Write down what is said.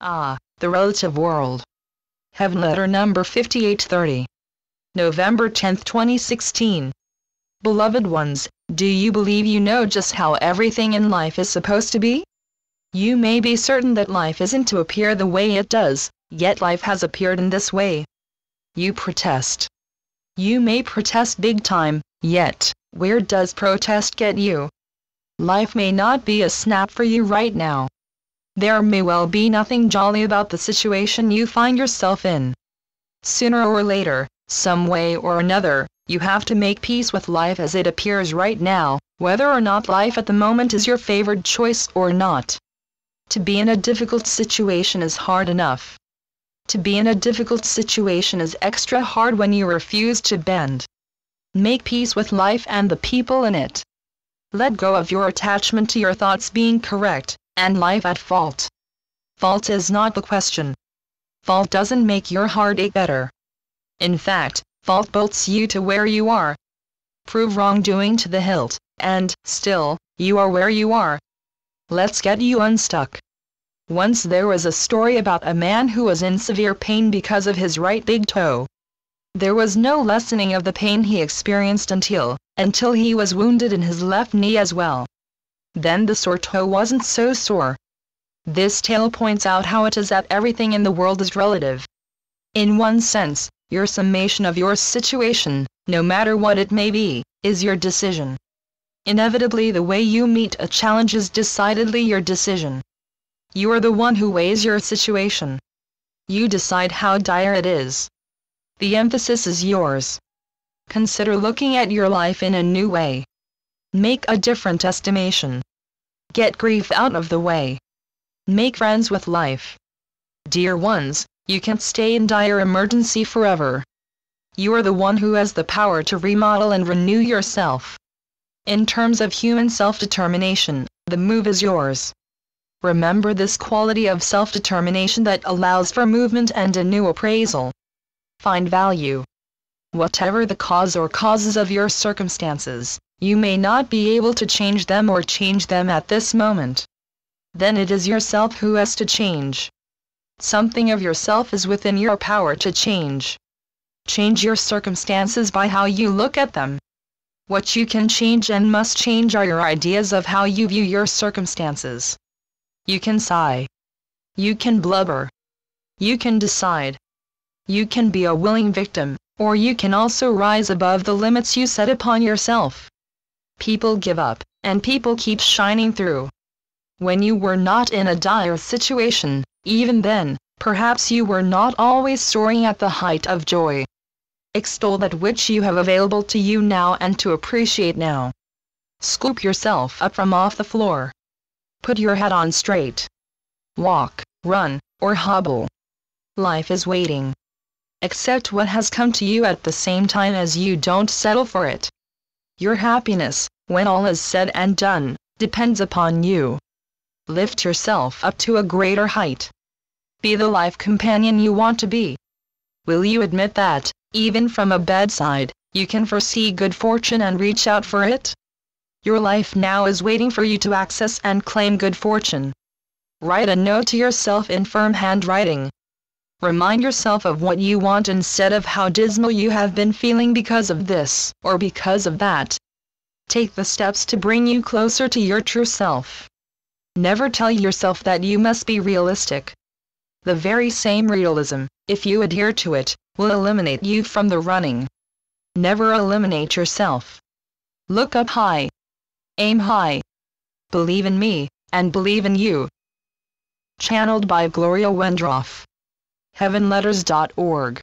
Ah, the relative world. Heaven letter number 5830. November 10, 2016. Beloved ones, do you believe you know just how everything in life is supposed to be? You may be certain that life isn't to appear the way it does, yet life has appeared in this way. You protest. You may protest big time, yet, where does protest get you? Life may not be a snap for you right now. There may well be nothing jolly about the situation you find yourself in. Sooner or later, some way or another, you have to make peace with life as it appears right now, whether or not life at the moment is your favored choice or not. To be in a difficult situation is hard enough. To be in a difficult situation is extra hard when you refuse to bend. Make peace with life and the people in it. Let go of your attachment to your thoughts being correct, and life at fault. Fault is not the question. Fault doesn't make your heartache better. In fact, fault bolts you to where you are. Prove wrongdoing to the hilt, and, still, you are where you are. Let's get you unstuck. Once there was a story about a man who was in severe pain because of his right big toe. There was no lessening of the pain he experienced until, until he was wounded in his left knee as well then the sore toe wasn't so sore. This tale points out how it is that everything in the world is relative. In one sense, your summation of your situation, no matter what it may be, is your decision. Inevitably the way you meet a challenge is decidedly your decision. You are the one who weighs your situation. You decide how dire it is. The emphasis is yours. Consider looking at your life in a new way. Make a different estimation. Get grief out of the way. Make friends with life. Dear ones, you can't stay in dire emergency forever. You are the one who has the power to remodel and renew yourself. In terms of human self-determination, the move is yours. Remember this quality of self-determination that allows for movement and a new appraisal. Find value. Whatever the cause or causes of your circumstances, you may not be able to change them or change them at this moment. Then it is yourself who has to change. Something of yourself is within your power to change. Change your circumstances by how you look at them. What you can change and must change are your ideas of how you view your circumstances. You can sigh. You can blubber. You can decide. You can be a willing victim, or you can also rise above the limits you set upon yourself people give up, and people keep shining through. When you were not in a dire situation, even then, perhaps you were not always soaring at the height of joy. Extol that which you have available to you now and to appreciate now. Scoop yourself up from off the floor. Put your head on straight. Walk, run, or hobble. Life is waiting. Accept what has come to you at the same time as you don't settle for it. Your happiness, when all is said and done, depends upon you. Lift yourself up to a greater height. Be the life companion you want to be. Will you admit that, even from a bedside, you can foresee good fortune and reach out for it? Your life now is waiting for you to access and claim good fortune. Write a note to yourself in firm handwriting. Remind yourself of what you want instead of how dismal you have been feeling because of this or because of that. Take the steps to bring you closer to your true self. Never tell yourself that you must be realistic. The very same realism, if you adhere to it, will eliminate you from the running. Never eliminate yourself. Look up high. Aim high. Believe in me, and believe in you. Channeled by Gloria Wendroff heavenletters.org